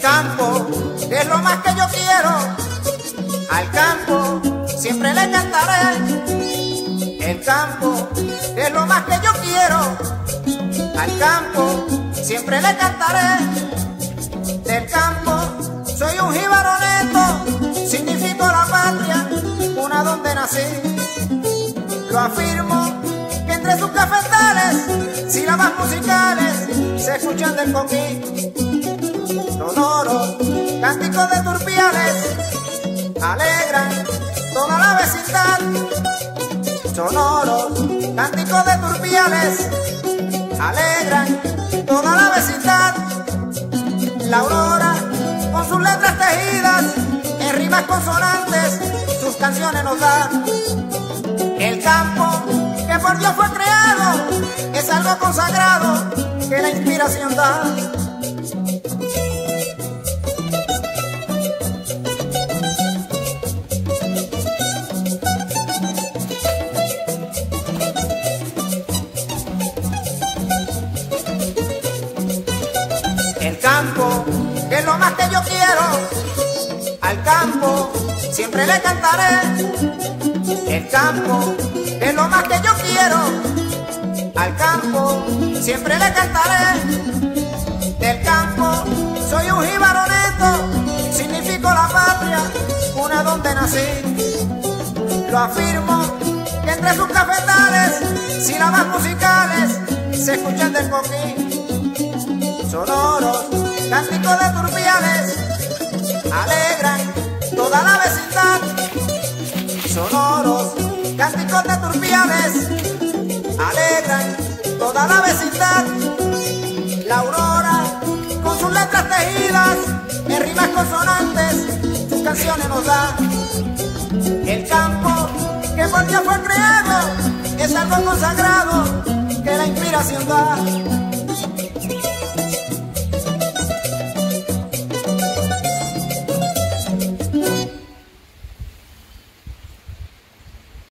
campo es lo más que yo quiero. Al campo siempre le cantaré. El campo es lo más que yo quiero. Al campo siempre le cantaré. Del campo soy un jíbaro neto, significo la patria, una donde nací. Lo afirmo que entre sus cafetales, sílabas musicales, se escuchan del coquí. Sonoros, cánticos de turpiales, alegran toda la vecindad. Sonoros, cánticos de turpiales, alegran toda la vecindad. La aurora, con sus letras tejidas, en rimas consonantes, sus canciones nos dan. El campo que por Dios fue creado es algo consagrado que la inspiración da. El campo, que es lo más que yo quiero. Al campo siempre le cantaré. El campo, que es lo más que yo quiero. Al campo siempre le cantaré. Del campo soy un jíbaro neto, significo la patria, una donde nací. Lo afirmo que entre sus cafetales, sílabas musicales, se escuchan del coquín toda la vecindad. Sonoros, cánticos de turbiales, alegran toda la vecindad. La aurora, con sus letras tejidas, en rimas consonantes, sus canciones nos da. El campo que por Dios fue creado, es algo consagrado que la inspiración da.